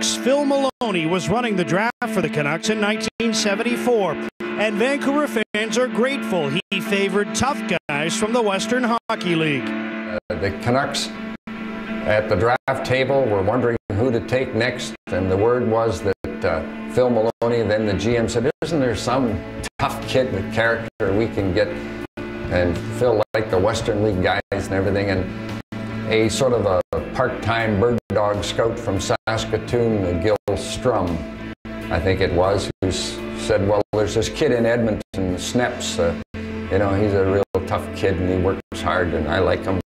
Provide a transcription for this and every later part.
Phil Maloney was running the draft for the Canucks in 1974, and Vancouver fans are grateful he favored tough guys from the Western Hockey League. Uh, the Canucks at the draft table were wondering who to take next, and the word was that uh, Phil Maloney, then the GM, said, Isn't there some tough kid with character we can get? And Phil liked the Western League guys and everything, and a sort of a part-time bird dog scout from Saskatoon, Gil Strum, I think it was, who said, well, there's this kid in Edmonton, Snepsts, uh, you know, he's a real tough kid and he works hard and I like him.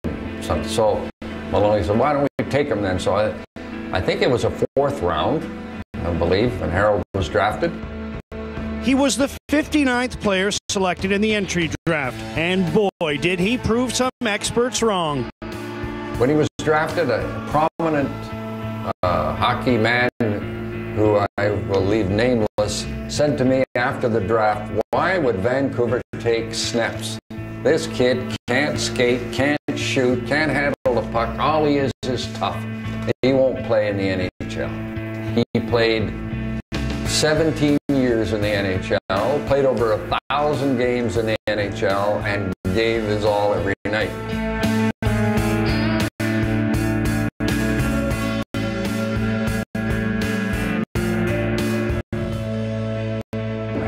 So Maloney said, why don't we take him then? So I, I think it was a fourth round, I believe, and Harold was drafted. He was the 59th player selected in the entry draft, and boy, did he prove some experts wrong. When he was drafted, a prominent uh, hockey man who I will leave nameless said to me after the draft, why would Vancouver take Snepsts? This kid can't skate, can't shoot, can't handle the puck. All he is is tough. He won't play in the NHL. He played 17 years in the NHL, played over a thousand games in the NHL, and gave his all every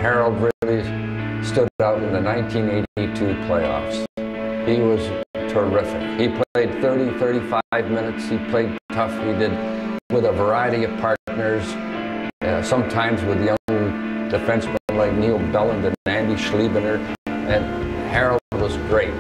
Harold really stood out in the 1982 playoffs. He was terrific. He played 30, 35 minutes. He played tough. He did with a variety of partners, uh, sometimes with young defensemen like Neil Belland and Andy Schliebener. And Harold was great.